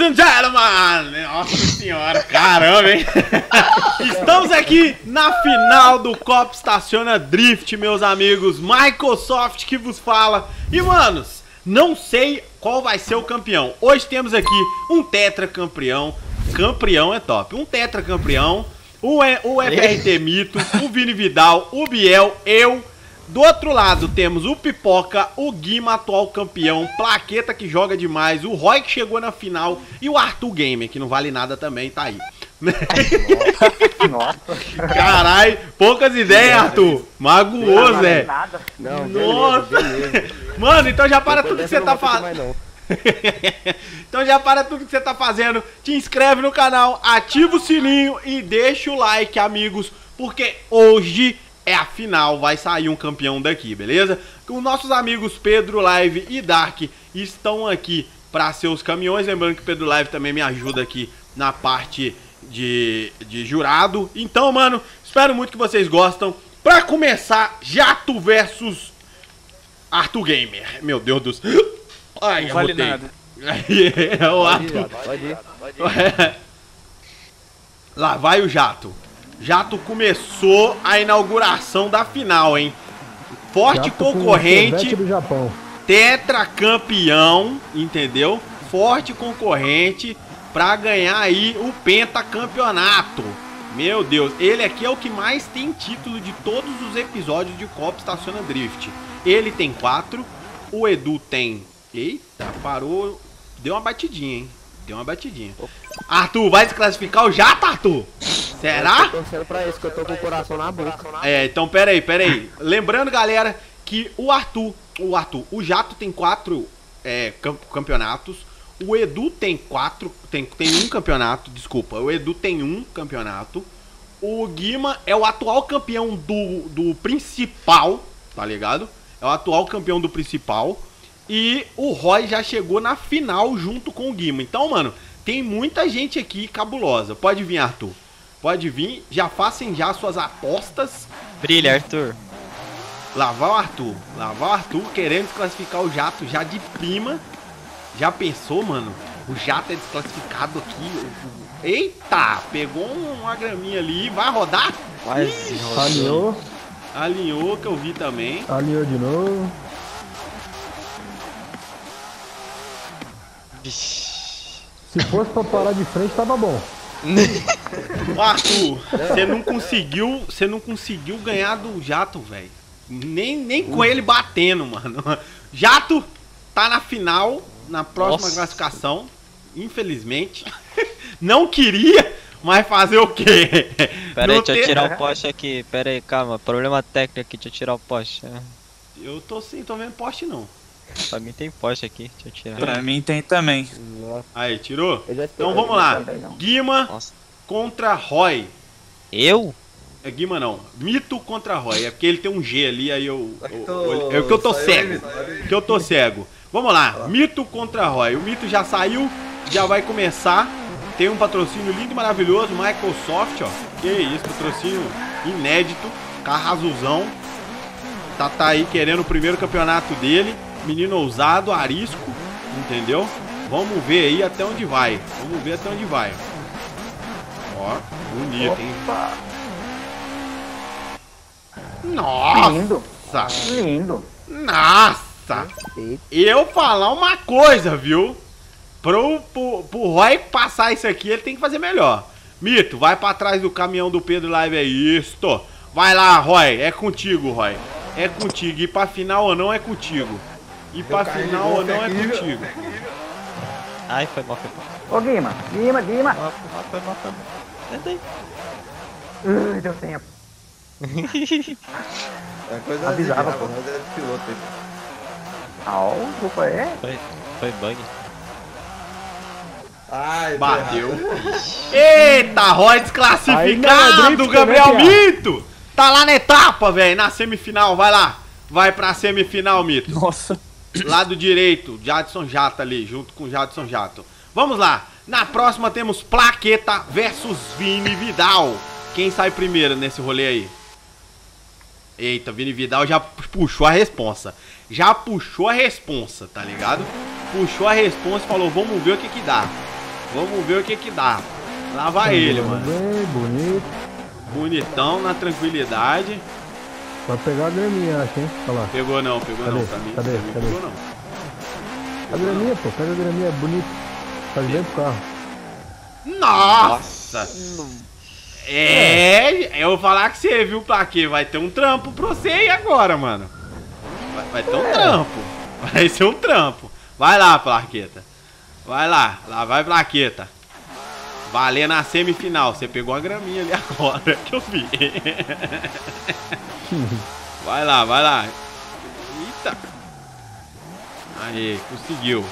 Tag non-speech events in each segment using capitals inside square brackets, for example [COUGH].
Ladies and gentlemen! Nossa senhora, caramba, hein? [LAUGHS] Estamos aqui na final do Copa Estaciona Drift, meus amigos. Microsoft que vos fala. E, manos, não sei qual vai ser o campeão. Hoje temos aqui um tetracampeão. Campeão é top. Um tetracampeão. O, e, o FRT Mito, o Vini Vidal, o Biel, eu do outro lado temos o Pipoca, o Guima, atual campeão, Plaqueta que joga demais, o Roy que chegou na final e o Arthur Gamer, que não vale nada também, tá aí. Nossa. Caralho, poucas ideias, Arthur. Magoou, Zé. Nada. Não, Nossa. Mano, então já para tudo que você tá fazendo. [LAUGHS] então já para tudo que você tá fazendo, te inscreve no canal, ativa o sininho e deixa o like, amigos, porque hoje é a final, vai sair um campeão daqui, beleza? Os nossos amigos Pedro Live e Dark estão aqui para ser os caminhões, lembrando que Pedro Live também me ajuda aqui na parte de, de jurado. Então, mano, espero muito que vocês gostam. Pra começar, Jato versus Arthur Gamer. Meu Deus do céu. [GASPS] Ai, Não vale nada. [LAUGHS] é o Arthur. Pode ir, pode ir. [LAUGHS] Lá vai o Jato. Jato começou a inauguração da final, hein? Forte Jato concorrente. Do Japão. Tetracampeão, entendeu? Forte concorrente para ganhar aí o pentacampeonato. Meu Deus, ele aqui é o que mais tem título de todos os episódios de Copa Estaciona Drift. Ele tem quatro, o Edu tem. Eita, parou. Deu uma batidinha, hein? Deu uma batidinha. Arthur, vai desclassificar o jato, Arthur? Será? Eu tô torcendo pra isso, que eu tô com o coração na boca. É, então pera aí, pera aí. Lembrando, galera, que o Arthur, o Arthur, o Jato tem quatro é, campeonatos. O Edu tem quatro, tem, tem um campeonato, desculpa. O Edu tem um campeonato. O Guima é o atual campeão do, do principal, tá ligado? É o atual campeão do principal. E o Roy já chegou na final junto com o Guima. Então, mano, tem muita gente aqui cabulosa. Pode vir, Arthur. Pode vir, já façam já suas apostas. Brilha, Arthur. Lá vai o Arthur. Lá vai o Arthur querendo desclassificar o jato já de prima. Já pensou, mano? O jato é desclassificado aqui. Eita! Pegou uma graminha ali. Vai rodar? Vai, alinhou. Alinhou, que eu vi também. Alinhou de novo. Se fosse pra parar de frente, tava bom. [LAUGHS] Arthur, você não conseguiu, você não conseguiu ganhar do Jato, velho. Nem, nem com ele batendo, mano. Jato tá na final, na próxima Nossa. classificação. Infelizmente. [LAUGHS] Não queria, mas fazer o quê? Pera aí, deixa eu tirar o poste aqui. Pera aí, calma. Problema técnico aqui, deixa eu tirar o poste. Eu tô sim, tô vendo poste não. Pra mim tem poste aqui, deixa eu tirar. Pra mim tem também. Aí, tirou? Então vamos lá. Guima Nossa. contra Roy. Eu? É Guima não. Mito contra Roy. É porque ele tem um G ali, aí eu. eu, é que eu tô cego. Que eu tô cego. Vamos lá. Mito contra Roy. O Mito já saiu, já vai começar. Tem um patrocínio lindo e maravilhoso, Microsoft, ó. Que isso, patrocínio inédito. Carro azulzão. Tá, tá aí querendo o primeiro campeonato dele. Menino ousado, arisco, entendeu? Vamos ver aí até onde vai. Vamos ver até onde vai. Ó, bonito, Opa. hein? Nossa! Lindo! Lindo! Nossa! Eu falar uma coisa, viu? Pro, pro, pro Roy passar isso aqui, ele tem que fazer melhor. Mito, vai para trás do caminhão do Pedro Live, é isto. Vai lá, Roy, é contigo, Roy. É contigo. E pra final ou não, é contigo. E pra final ou não é contigo. Ai, foi mal, foi mal. Ô, Guima, Guima, Guima. Foi mal, foi mal, foi mal. Tenta aí. Ui, deu tempo. [LAUGHS] é coisa Avisava, pô. Mas é de piloto aí. Ah, desculpa, é? Foi, foi bug. Ai, Bateu. Eita, Roy desclassificado, do Gabriel né, Mito. Tá lá na etapa, velho, na semifinal, vai lá. Vai pra semifinal, Mito. Nossa. Lado direito, Jadson Jato ali, junto com Jadson Jato. Vamos lá. Na próxima temos Plaqueta versus Vini Vidal. Quem sai primeiro nesse rolê aí? Eita, Vini Vidal já puxou a responsa. Já puxou a responsa, tá ligado? Puxou a responsa e falou, vamos ver o que que dá. Vamos ver o que que dá. Lá vai ele, mano. Bem, bonito. Bonitão, na tranquilidade. Vai pegar a graminha, acho, hein? Olha lá. Pegou não, pegou Cadê? não. Pra mim, Cadê? pra mim Cadê? pegou não. A graminha, pô. Pega a graminha, é bonito. Faz bem pro carro. Nossa! É, eu vou falar que você viu pra quê? Vai ter um trampo pra você aí agora, mano. Vai, vai ter um É. trampo. Vai ser um trampo. Vai lá, plaqueta. Vai lá, lá vai plaqueta. Valer na semifinal. Você pegou a graminha ali [LAUGHS] agora que eu vi. [LAUGHS] Vai lá, vai lá. Eita. Aí, conseguiu.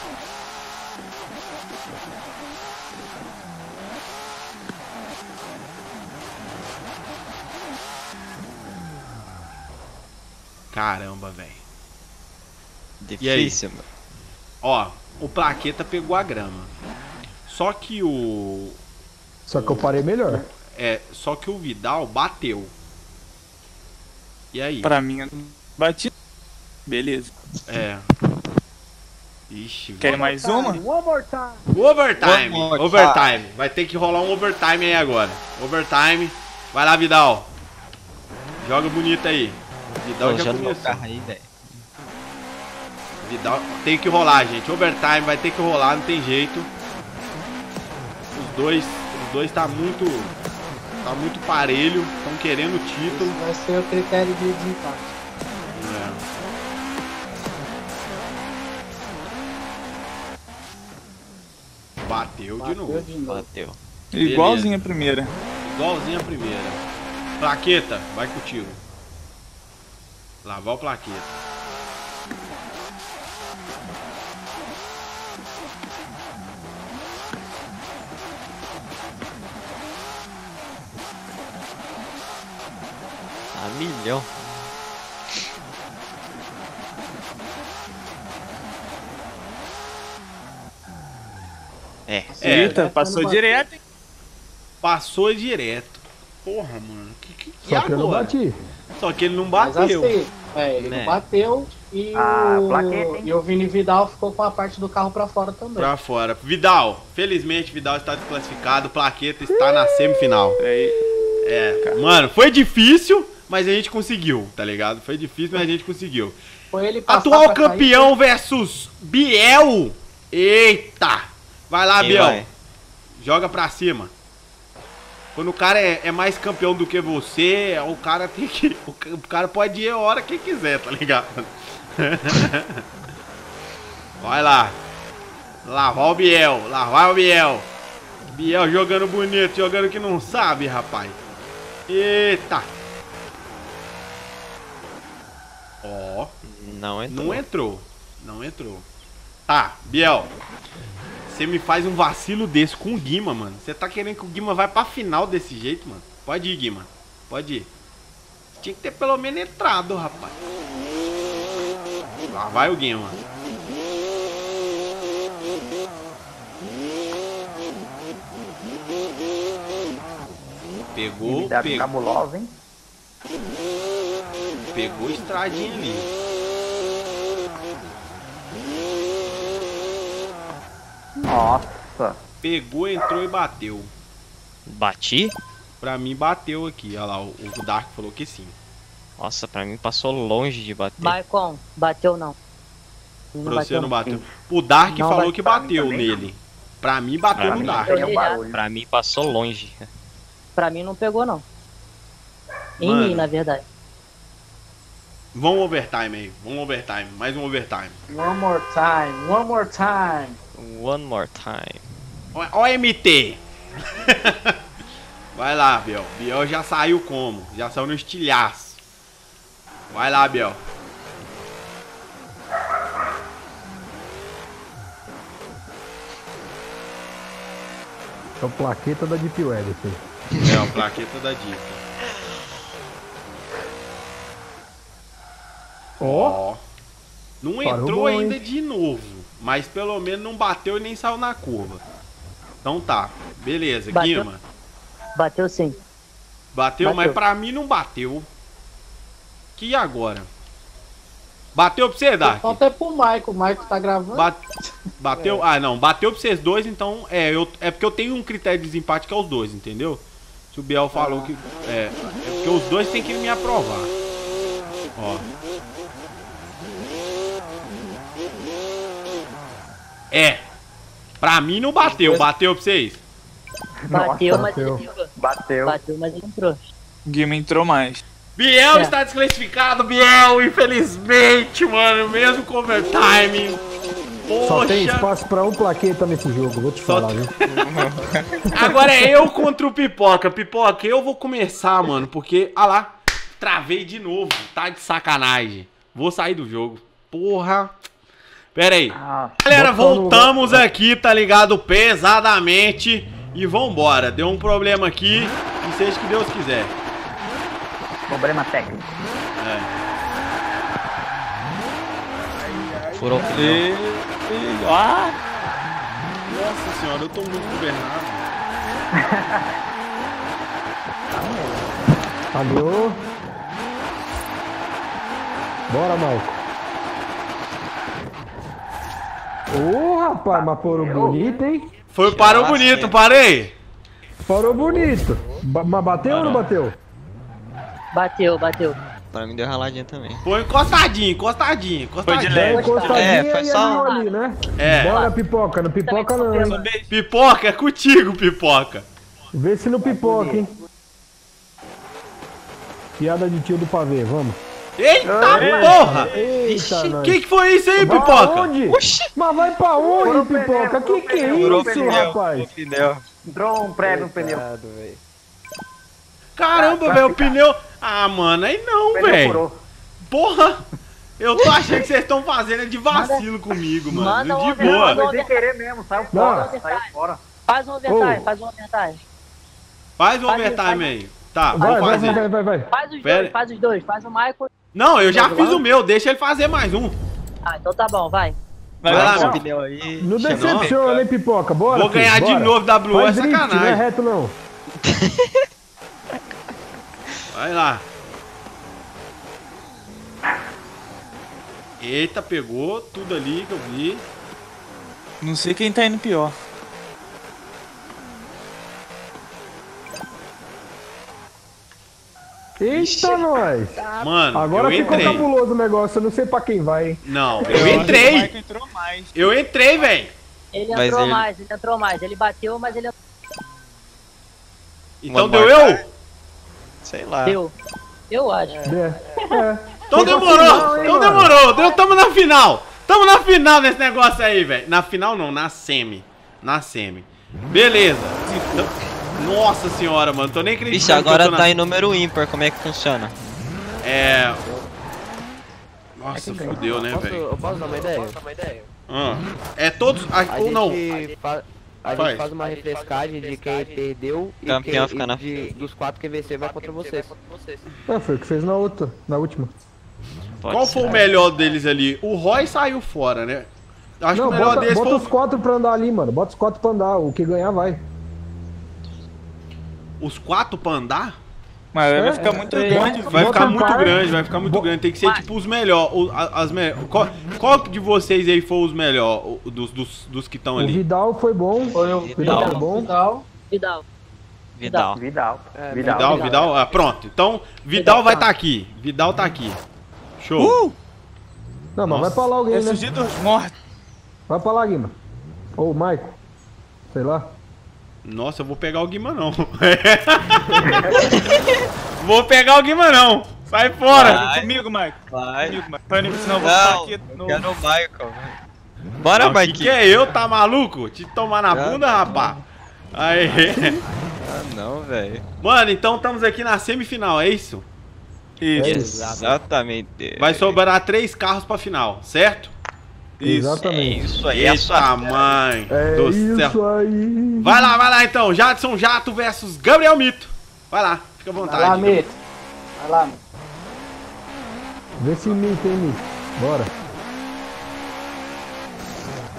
Caramba, velho. Difícil, mano. Ó, o plaqueta pegou a grama. Só que o. Só que eu parei melhor. É, só que o Vidal bateu. E aí? Pra mim, eu não bati. Beleza. É. Ixi, Quer mais uma? One more time. Overtime, One more overtime. Vai ter que rolar um overtime aí agora. Overtime. Vai lá, Vidal. Joga bonito aí. Vidal já já no meu começou. carro aí, velho. Vidal tem que rolar, gente. Overtime vai ter que rolar, não tem jeito. Os dois, os dois tá muito tá muito parelho, estão querendo o título. Vai ser o critério de desempate. É. Bateu, de Bateu novo. de novo. Bateu. Igualzinho a primeira. Igualzinho a primeira. Plaqueta, vai contigo. Lavar o plaqueta. Milhão. É. É, Eita, passou direto. hein? passou direto. Porra, mano. Que, que, e Só que eu não agora? bati. Só que ele não Mas bateu. assim, é, ele Né. não bateu e, Ah, o, plaqueta, e o Vini Vidal ficou com a parte do carro pra fora também. Pra fora. Vidal, felizmente Vidal está desclassificado. Plaqueta está na semifinal. Aí, É, mano, foi difícil, mas a gente conseguiu, tá ligado? Foi difícil, mas a gente conseguiu. Foi ele passar Atual campeão versus Biel. Eita! Vai lá, Quem Biel. vai? Joga pra cima. Quando o cara é, é mais campeão do que você, o cara tem que. O cara pode ir a hora que quiser, tá ligado? [LAUGHS] Vai lá. Lá vai o Biel. Lá vai o Biel. Biel jogando bonito, jogando que não sabe, rapaz. Eita. Ó. Não entrou. Não entrou. Não entrou. Tá, Biel. Você me faz um vacilo desse com o Guima, mano. Você tá querendo que o Guima vai pra final desse jeito, mano? Pode ir, Guima. Pode ir. Tinha que ter pelo menos entrado, rapaz. Lá vai o Guima. Pegou, pegou, cabulosa, hein? Pegou estradinha ali. Nossa. Pegou, entrou e bateu. Bati? Pra mim bateu aqui, olha lá, o, o Dark falou que sim. Nossa, pra mim passou longe de bater. Maicon, bateu não. Não Pra você bateu não bateu. O Dark Não falou bateu que pra bateu também, nele. Pra mim bateu Pra no mim Dark. Barulho. Pra mim passou longe. Pra mim não pegou não. Em Mano. mim, na verdade. Vamos overtime aí, vamos overtime, mais um overtime. One more time, one more time. One more time. Ó, ó MT. [LAUGHS] Vai lá, Biel. Biel já saiu como? Já saiu no estilhaço. Vai lá, Biel. É o plaqueta da Deep Web. É, a plaqueta da dica. Ó, Ó. Não Parou entrou bom, ainda hein? de novo. Mas pelo menos não bateu e nem saiu na curva. Então tá. Beleza, Bateu. Guima. Bateu sim. Bateu, mas Bateu. pra mim não bateu. Que e agora? Bateu pra você, Dark? Falta é pro Maico. O Maico tá gravando. Bate- Bateu? Ah, não. Bateu pra vocês dois, então. É, eu, é porque eu tenho um critério de desempate que é os dois, entendeu? Se o Biel falou que. É, é porque os dois tem que me aprovar. Ó. É. Pra mim não bateu. Bateu pra vocês? Bateu, mas bateu. ele entrou. Bateu. Bateu, mas ele entrou. O Guima entrou mais. Biel É. está desclassificado, Biel, infelizmente, mano. Mesmo com overtime. Só tem Poxa. espaço pra um plaqueta nesse jogo, vou te Só falar, viu? [LAUGHS] Agora é eu contra o Pipoca. Pipoca, eu vou começar, mano, porque, ah lá, travei de novo. Tá de sacanagem. Vou sair do jogo. Porra. Pera aí. Ah, Galera, Bota no- voltamos aqui, tá ligado? Pesadamente. E vambora. Deu um problema aqui. E seja o que Deus quiser. Problema técnico. Furou o. E... e- Ah! Nossa senhora, eu tô muito governado. [LAUGHS] Alô? Bora, Malco. Ô, rapaz, mas parou bonito, hein? Foi parou bonito, parei. Parou bonito. Ba- mas bateu ou não bateu? Bateu, bateu. Pra mim deu raladinha também. Foi encostadinho, encostadinho, encostadinho. leve. É, encostadinha É, foi só- ali, né? É. Bora, pipoca. Não pipoca não, hein? Pipoca, é contigo, pipoca. Vê se não pipoca, hein? Piada de tio do pavê, vamos. Eita porra! Eita, nós. Que que foi isso aí, Vai pipoca? Onde? Mas vai pra onde, pipoca? Que que é Furou o isso, pneu. rapaz? Furou o pneu. Entrou um prego no pneu. Caramba, velho, o pneu. Ah, mano, aí não, pneu velho. Porra! Eu tô achando que vocês estão fazendo é de vacilo comigo, mano. manda um de boa. manda Foi sem querer mesmo. Saiu fora. Saiu fora. Faz um overtime, Ô. faz um overtime. Faz Faz overtime aí. Tá, Vai, vou vai, fazer. vai, vai, vai. Faz os Pera. dois, faz os dois. Faz o Michael. Não, eu já fiz o meu, deixa ele fazer mais um. Ah, então tá bom, vai. Vai, Vai lá, meu. Pneu aí. Não decepciona, hein, pipoca? Bora, Vou filho, ganhar de bora. novo W, é Faz drift, não é sacanagem. reto, não. [LAUGHS] Vai lá. Eita, pegou tudo ali que eu vi. Não sei quem tá indo pior. Eita, nós. Mano, Agora eu ficou entrei. cabuloso o negócio, eu não sei pra quem vai, hein? Não, Eu entrei. Michael entrou mais. Eu entrei, velho. Ele Mas entrou ele- mais, ele entrou mais. Ele bateu, mas ele Então deu eu? Sei lá. deu. Eu acho. É. é. Então demorou, final, então mano? demorou. Deu, tamo na final. Tamo na final desse negócio aí, velho. Na final não, na semi. Na semi. Beleza. Nossa senhora, mano. Tô nem acreditando. Vixe, que eu agora tô na- tá em número ímpar, como é que funciona? É. Nossa, fudeu, né, velho? Eu posso dar uma ideia? Ah, É todos. ah, A Ou não. fa- a Faz. gente faz uma refrescagem de quem perdeu e Campeão quem, fica na e de- dos quatro que vencer vai contra vocês. É, foi o que fez na outra, na última. Pode Qual ser. foi o melhor deles ali? O Roy saiu fora, né? Acho Não, que o melhor bota, deles bota foi os quatro pra andar ali, mano. Bota os quatro pra andar. O que ganhar vai. Os quatro pra andar. Mas vai É, ficar é, muito é. grande. Vai ficar muito grande, vai ficar muito Bo- grande. Tem que ser tipo os melhores. As me... qual, qual de vocês aí foi os melhores? Dos, dos, dos que estão O ali? Vidal foi bom. Foi o Vidal foi bom. Vidal. Vidal. Vidal. Vidal. É, Vidal. Vidal, Vidal. Ah, pronto. Então, Vidal vai estar aqui. Vidal tá aqui. Show. Não, mas Nossa. vai pra lá alguém, né? Ressurgir dos mortos. Vai pra lá, Guima. Ou o Maico. Sei lá. Nossa, eu vou pegar o Guima não. [LAUGHS] vou pegar o Guima não. Sai fora. Vai. Comigo, Michael. Vai. Comigo, Michael. Senão eu vou ficar aqui eu no... quero o Michael. Bora, Não, que, Mike. que é eu, tá maluco? Te tomar na Já. bunda, rapá. Aí. Ah, não, velho. Mano, então estamos aqui na semifinal, é isso? Isso. Exatamente. Vai sobrar três carros pra final, certo? Isso. É Exatamente. isso aí, é Eita, só. mãe É do isso céu. aí. Vai lá, vai lá então. Jadson Jato versus Gabriel Mito. Vai lá, fica à Vai vontade. lá, Mito. Vai lá, Mito. Vê se imita, hein, Mito. Bora.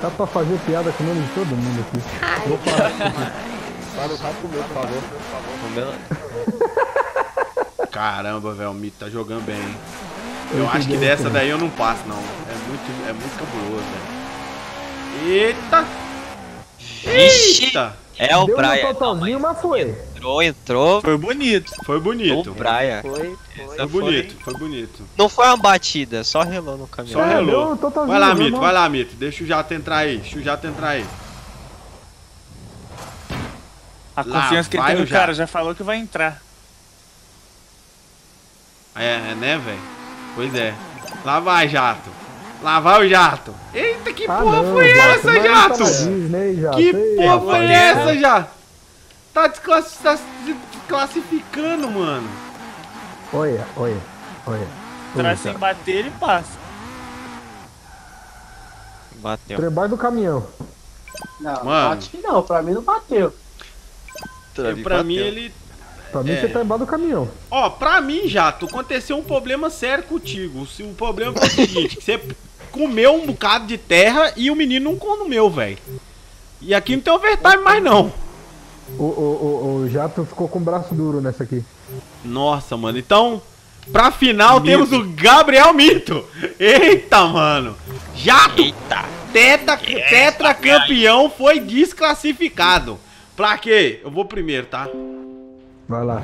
Dá pra fazer piada com o nome de todo mundo aqui. Vou parar. Fala o rato comigo, por favor. O meu- Caramba, velho, o Mito tá jogando bem. hein? Eu acho que dessa daí eu não passo, não. É muito, é muito cabuloso, velho. Eita! Vixe! Eita! É o Deu Brian. um totalzinho, mas foi. Entrou, entrou. Foi bonito. Foi O bonito. Brian. Foi, Foi Essa bonito, foi bonito. Não foi uma batida, só relou no caminhão. Só É, relou. totalzinho, Vai lá. Mito, vai lá, Mito. Deixa o jato entrar aí. Deixa o jato entrar aí. A Lá confiança que ele tem o no cara já falou que vai entrar. É, é né, velho? Pois é. Lá vai, jato. Lá vai o jato. Eita, que Ah, porra não, foi Jato, essa, tá jato? na Disney, Jato. Que Ei, porra rapaz. foi essa, já? Tá, tá se desclassificando, mano. Olha, olha, olha. Puta. sem bater, ele passa. Bateu. Trebar do caminhão. Não, Mano. bate não, pra mim não bateu. pra mim, ele. Pra mim É. você tá embaixo do caminhão. Ó, pra mim, Jato, aconteceu um problema sério contigo. Se O problema foi o seguinte: que você comeu um bocado de terra e o menino não comeu, velho. E aqui não tem overtime mais, não. O, o, o, o Jato ficou com o braço duro nessa aqui. Nossa, mano. Então, pra final, temos o Gabriel Mito. Eita, mano. Jato, Eita! teta, tetra campeão foi desclassificado. Pra quê? Eu vou primeiro, tá? Vai lá.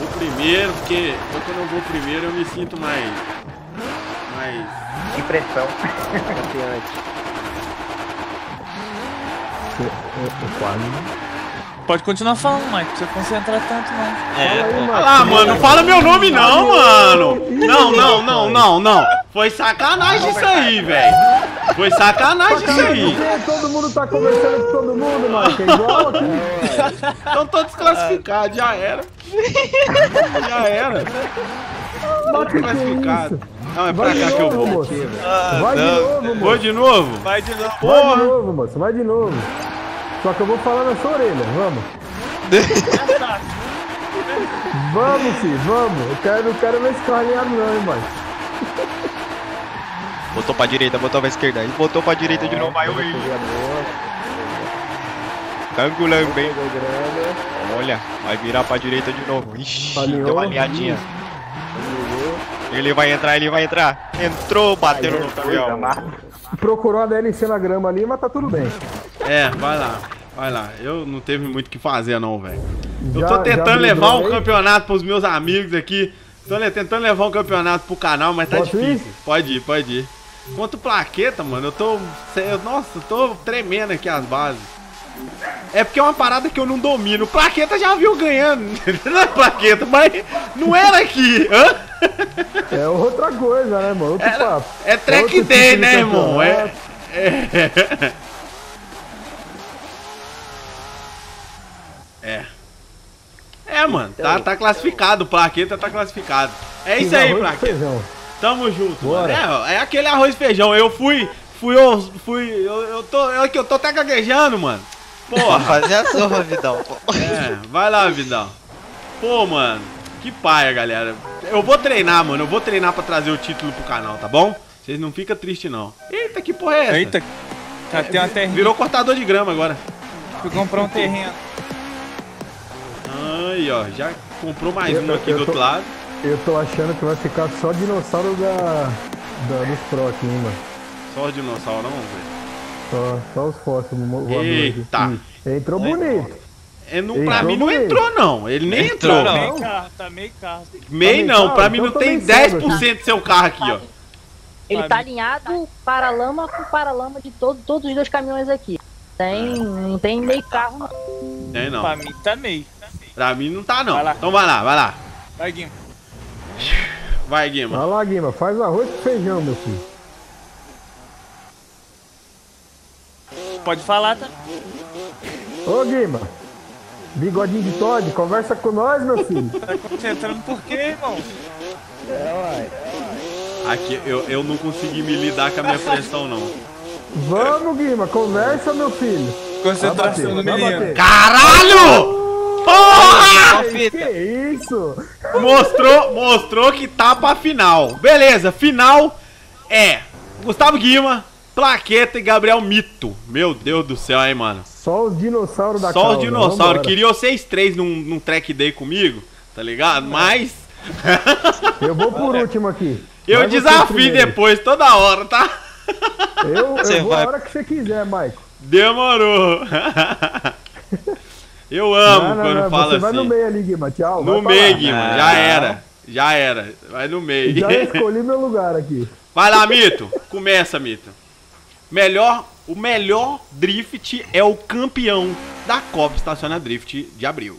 Vou primeiro, porque eu, quando eu vou primeiro eu me sinto mais. Mais. Impressão. confiante. Eu, eu, eu quase. Pode continuar falando, Mike. Não precisa concentrar tanto, não. É, Fala aí. Marcos. Ah, mano, não fala meu nome não, mano. Não, não, não, não, não. Foi sacanagem isso aí, velho. Foi sacanagem isso aí. Todo mundo tá conversando com todo mundo, Marcos. É igual aqui. Então tô desclassificado, já era. Já era. Tô desclassificado. Não, é pra Vai cá que eu vou. moço. Vai de novo, moço. Vou de novo? Vai de novo. Vai de novo, moço. Vai de novo. Só que eu vou falar na sua orelha. Vamos. Vamos, filho. Vamos. Eu quero, não quero ver esse carro alinhado não, hein, mano. Botou pra direita, botou pra esquerda. Ele botou pra direita de novo. Vai, oi. Angulando bem. Olha, vai virar pra direita de novo. Ixi, Alinhou. deu uma alinhadinha. Ele vai entrar, ele vai entrar. Entrou, bateu no caminhão. Procurou a DLC na grama ali, mas tá tudo bem. É, vai lá. Vai lá. Eu não teve muito o que fazer não, velho. Eu tô tentando levar um aí? campeonato pros meus amigos aqui. Tô tentando levar um campeonato pro canal, mas tá Posso ir? difícil. Pode ir, pode ir. Quanto plaqueta, mano, eu tô. eu- Nossa, eu tô tremendo aqui as bases. É porque é uma parada que eu não domino. Plaqueta já viu ganhando. [LAUGHS] Não é plaqueta, mas não era aqui. Hã? É outra coisa, né, mano? Outro papo. É track outro day, né, irmão? É. É. [LAUGHS] É. É, mano, tá, tá classificado, o Plaqueta tá classificado. É isso aí, Plaqueta. Tamo junto, Bora. mano. É, é aquele arroz e feijão. Eu fui, fui, eu fui, eu, eu tô, eu, que eu tô até gaguejando, mano. Porra. Fazer a zorra, Vidal. pô. É, vai lá, Vidal. Pô, mano, que paia, galera. Eu vou treinar, mano. Eu vou treinar pra trazer o título pro canal, tá bom? Vocês não ficam tristes, não. Eita, que porra é essa? Eita. Já tem uma terrinha. Virou cortador de grama agora. Fui comprar um terreno. Aí, ó, já comprou mais Eu- um aqui do tô- outro lado. Eu tô achando que vai ficar só dinossauro da, da dos Pro aqui, hein, mano. Só dinossauro, não, velho. Só, só os fósseis voadores. Eita. Entrou bonito. É, não, Entrou pra mim não bonito. entrou, não. Ele nem Entrou, entrou. não. Meio carro, tá meio carro. Meio Tá meio não, carro? pra mim Então não tem bem cego 10% do seu carro aqui, ó. Ele tá alinhado para-lama com para-lama de todo, todos os dois caminhões aqui. Tem, não tem meio carro, não. Tem não. Pra mim tá meio. Pra mim não tá, não. Vai. Então vai lá, vai lá. Vai, Guima. Vai, Guima. Vai lá, Guima, faz arroz com feijão, meu filho. Pode falar, tá? Ô, Guima. Bigodinho de Todd, conversa com nós, meu filho. [LAUGHS] Tá concentrando por quê, irmão? Aqui, eu, eu não consegui me lidar com a minha pressão, não. Vamos, Guima, conversa, meu filho. Concentração do vai menino. Caralho! Porra! Que fita. isso? Mostrou, mostrou que tá pra final. Beleza, final é Gustavo Guima, Plaqueta e Gabriel Mito. Meu Deus do céu, hein, mano. Só os dinossauros da Só os causa, dinossauros. vambora. Queria vocês três num, num track day comigo, tá ligado? Mas. Eu vou por último aqui. [LAUGHS] Eu Vai desafio depois, toda hora, tá? Eu, Você eu vou vai- a hora que você quiser, Maico. Demorou. [LAUGHS] Eu amo Não, não, quando não, fala Você vai no assim. meio ali, Guima. Tchau. No meio. Guima. Não. Já era. Já era. Vai no meio. Já [LAUGHS] escolhi meu lugar aqui. Vai lá, Mito. Começa, Mito. Melhor, o melhor drift é o campeão da Copa Estaciona Drift de abril.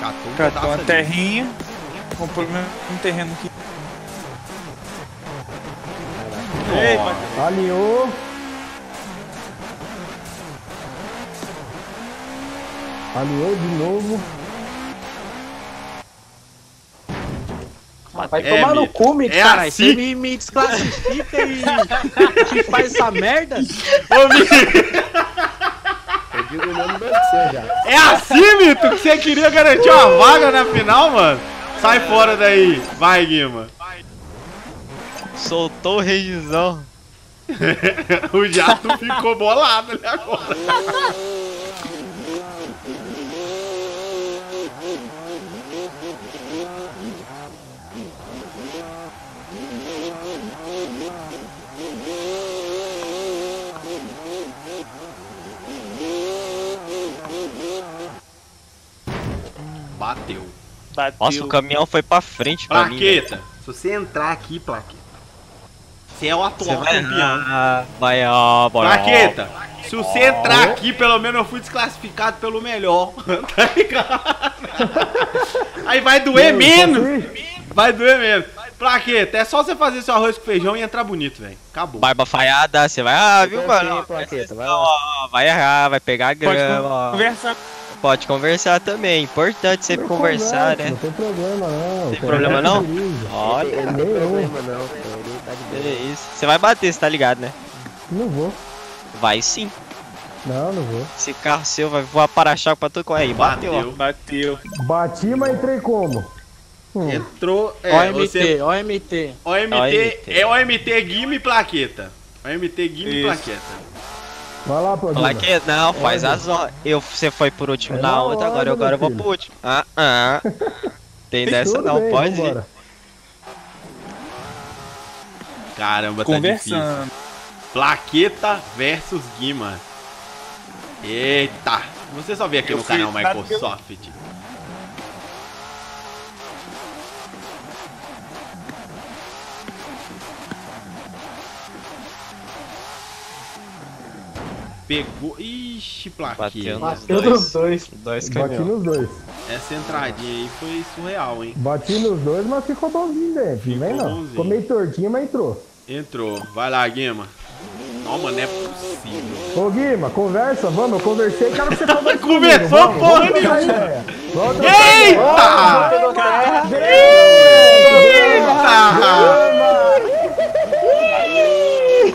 Catou um Catou uma ali. terrinha. Comprou um terreno aqui. Ó, Alinhou. Alinhou de novo. Vai É, tomar no cu, Mito, É caralho. assim. Você me, me desclassifica e, [LAUGHS] e faz essa merda? Ô, Mito, Eu digo o nome da você já. é assim, Mito, que você queria garantir uma vaga na final, mano? Sai fora daí. Vai, Guima. Soltou o regizão. [LAUGHS] o jato ficou bolado ali [LAUGHS] agora. Bateu. Bateu. Nossa, o caminhão foi pra frente pra mim. velho. Plaqueta, se você entrar aqui, Plaqueta, você é o atual vai campeão. Ah, vai, ó, ó. Plaqueta, se você entrar aqui, pelo menos eu fui desclassificado pelo melhor. [LAUGHS] tá ligado? Aí vai doer menos. Assim, Vai doer menos. Plaqueta, é só você fazer seu arroz com feijão e entrar bonito, velho. Acabou. Barba falhada, você vai, ah, viu, mano? Plaqueta, vai Ó, vai errar, vai pegar Pode grama, ó. conversar. Pode conversar também. Importante sempre eu conversar, converso, né? Não tem problema, não. Tem problema, não? Olha, não tem problema não. Ele tá é isso. Você vai bater, você tá ligado, né? Não vou. Vai sim. Não, não vou. Esse carro seu vai voar para-choque pra todo qual é aí. Bateu. Bateu. Bateu. Bati, mas entrei como? Hum. Entrou. É, OMT, você. OMT. OMT, OMT. é OMT Guima e Plaqueta. OMT e Isso. Plaqueta. Vai lá, Padilha. Fala que não, faz Olha. as horas. Eu, você foi por último É na outra, agora, hora, eu- agora eu vou pro último. Ah, ah. [LAUGHS] Tem dessa não, bem, pode ir. Caramba, tá difícil. Conversando. Plaqueta versus Guima. Eita! Você só vê aqui Eu no canal Microsoft. Pegou. Ixi, Bateu plaqueta. nos Bateu dois. dois. Dois Bati nos dois. Essa entradinha aí foi surreal, hein? Bati nos dois, mas ficou bonzinho dentro. Ficou Vem não. bonzinho. Ficou meio tortinho, mas entrou. Entrou. Vai lá, Guima. Não, mano, não é possível. Ô Guima, conversa, vamos. Eu conversei, quero que você comigo, Conversou vamos, porra vamos nenhuma. ideia. Vamos trocar Eita! ideia.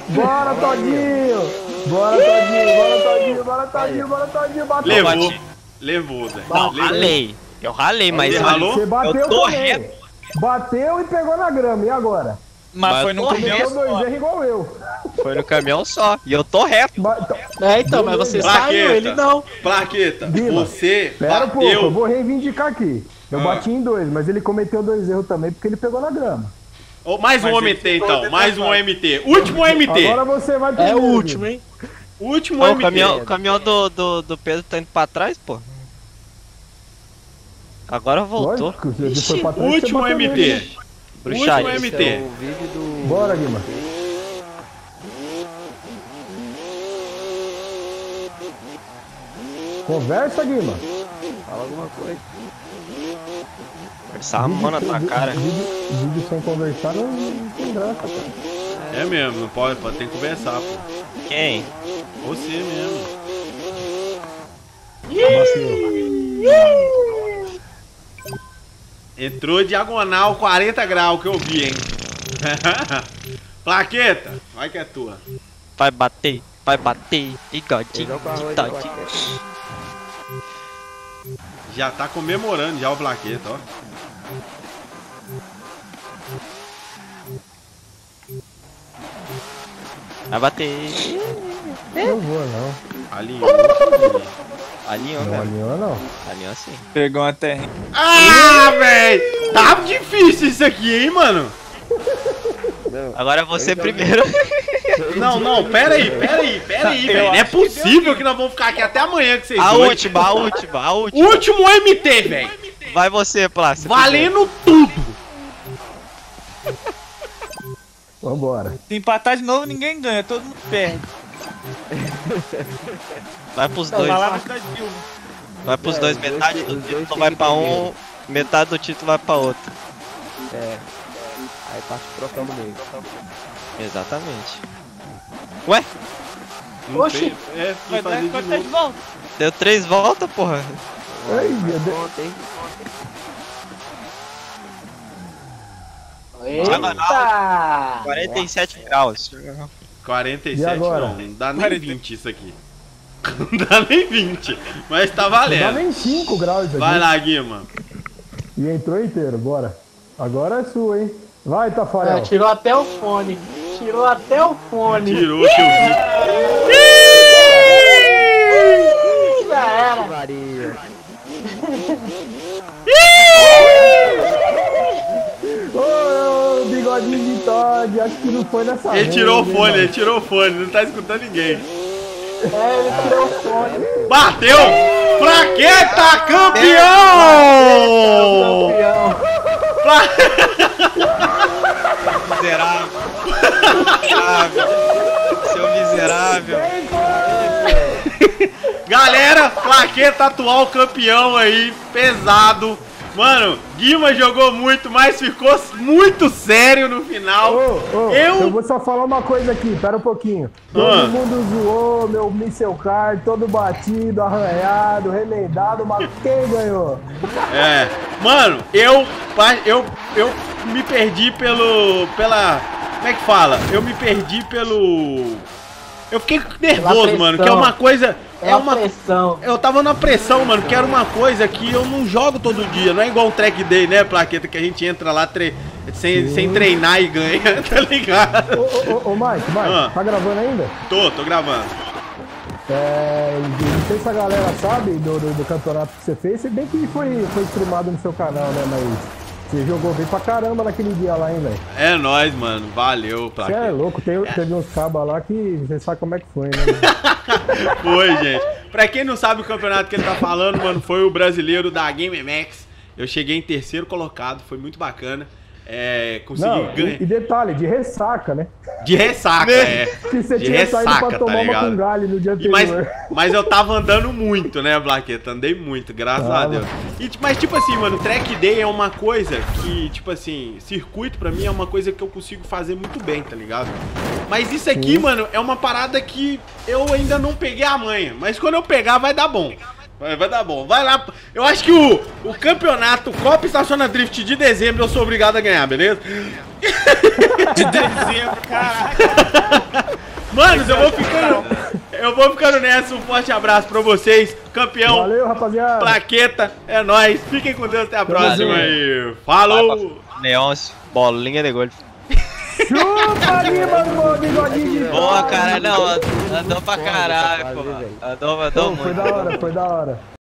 Bora, Todinho! Bora, Todinho! Bora, Todinho! Bora, Todinho! Bora, Todinho! Bateu! Levou. Levou, Zé. Não, Levou. ralei. Eu ralei, mas Você ralou? Você bateu Eu tô também. reto. Bateu e pegou na grama. E agora? Mas, Mas foi no caminhão dois só. erros igual eu. foi no caminhão só. E eu tô reto. Ba- então, É, então, mas você Plaqueta. saiu, ele não. Plaqueta, Guima, você Pera um pouco, eu bateu. vou reivindicar aqui. Eu Ah. bati em dois, mas ele cometeu dois erros também porque ele pegou na grama. Oh, mais um Mas ele OMT então, mais um. OMT. Último OMT. Agora você vai É primeiro, o último, hein? Último Ô, o OMT. caminhão, o caminhão do, do, do Pedro tá indo pra trás, pô. Agora voltou. Lógico, se ele foi pra trás, Último OMT. né? Bruxaria. Último MT. é do... Bora, Guima. Conversa, Guima. Fala alguma coisa. Essa mão na tua cara. Vídeo, vídeo sem conversar não, tem graça, cara. É mesmo, não pode, pode ter que conversar, pô. Quem? Você mesmo. Entrou diagonal 40 graus que eu vi, hein? [LAUGHS] Plaqueta, vai que é tua. Vai bater, vai bater. Arroz de de plaqueta. Já tá comemorando já o plaqueta, ó. Vai bater. Não vou, não. Alinhou. filho. Alinhou, Não velho. alinhou, não. Alinhou sim. Pegou uma terrinha. Ah, véi! Tá difícil isso aqui, hein, mano? Agora você primeiro. Não, não, pera aí, pera aí, pera aí, velho. Não é possível que nós vamos ficar aqui até amanhã com vocês A dois. última, a última, a última. Último MT, velho. Vai você, Plácido. Valendo tudo. Vambora. Se empatar de novo, ninguém ganha, todo mundo perde. Vai pros dois. Vai pros dois. os dois- Metade do título vai que pra um, metade do título vai pra outro. É. Aí passa o troféu no meio. Exatamente. Ué, Não Oxi. tem- É, Vai dar quantas de novo. volta? deu três voltas, porra. Ai, meu Deus. Eita! 47 graus. 47 E agora? não, não dá nem 20 isso aqui. [LAUGHS] Não dá nem 20, mas tá Não dá valendo. nem 5 graus isso aqui. Vai lá, Guima. E entrou inteiro, bora. Agora é sua, hein? Vai, Tafarel. É, tirou até o fone. Tirou até o fone. Tirou que eu vi. Já era. Maria. Ô, bigodinho de Todd, acho que não foi nessa Ele vez, tirou o fone, ele tirou o fone, não tá escutando ninguém. É, ele tirou o fone. Bateu! Plaqueta campeão! Campeão. [LAUGHS] Miserável. Miserável. Seu miserável. Galera, plaqueta atual campeão aí, pesado. Mano, Guima jogou muito, mas ficou muito sério no final. Ô, ô, Eu- eu... vou só falar uma coisa aqui, pera um pouquinho. Todo Ah. mundo zoou, meu Missile Card, todo batido, arranhado, remendado, mas quem ganhou? É, mano, eu, eu, eu me perdi pelo, pela, como é que fala? Eu me perdi pelo, eu fiquei nervoso, mano, que é uma coisa, É, é uma, pressão. eu tava na pressão, mano, que era uma coisa que eu não jogo todo dia, não é igual um track day, né, plaqueta, que a gente entra lá tre- sem, sem treinar e ganha, [LAUGHS] tá ligado? Ô, ô, ô, ô, Mike, Mike, Ah. tá gravando ainda? Tô, tô gravando. É, não sei se a galera sabe do, do, do campeonato que você fez, se bem que foi, foi streamado no seu canal, né, mas... Você jogou bem pra caramba naquele dia lá, hein, velho? É nóis, mano, valeu, Você é plaqueta. louco, tem, teve uns cabas lá que você sabe como é que foi, né? [LAUGHS] Foi, gente. Pra quem não sabe o campeonato que ele tá falando, mano, foi o brasileiro da Game MX. Eu cheguei em terceiro colocado, foi muito bacana. É, consegui Não, ganhar. e, e detalhe, de ressaca, né? De ressaca, é. Que você De tinha saído ressaca, pra tá tomar uma ligado? com galho no dia E anterior. mas, mas eu tava andando muito, né, Blaqueta? Andei muito, graças a Tava. Deus. E, mas, tipo assim, mano, track day é uma coisa que, tipo assim, circuito pra mim é uma coisa que eu consigo fazer muito bem, tá ligado? Mas isso aqui, mano, é uma parada que eu ainda não peguei a manha. Mas quando eu pegar, vai dar bom. Vai, vai dar bom. Vai lá. Eu acho que o, o campeonato Copa Estaciona Drift de dezembro eu sou obrigado a ganhar, beleza? De dezembro, caraca. [LAUGHS] Manos, eu vou ficando. Eu vou ficando nessa. Um forte abraço pra vocês. Campeão, Valeu, rapaziada. plaqueta, é nóis. Fiquem com Deus, até a próxima aí. Falou! Leôncio, bolinha de golfe. Chupa, Lima, do bigodinho de Boa, cara, não, andou pra caralho, pô. Andou, andou Foi muito. da hora, foi da hora.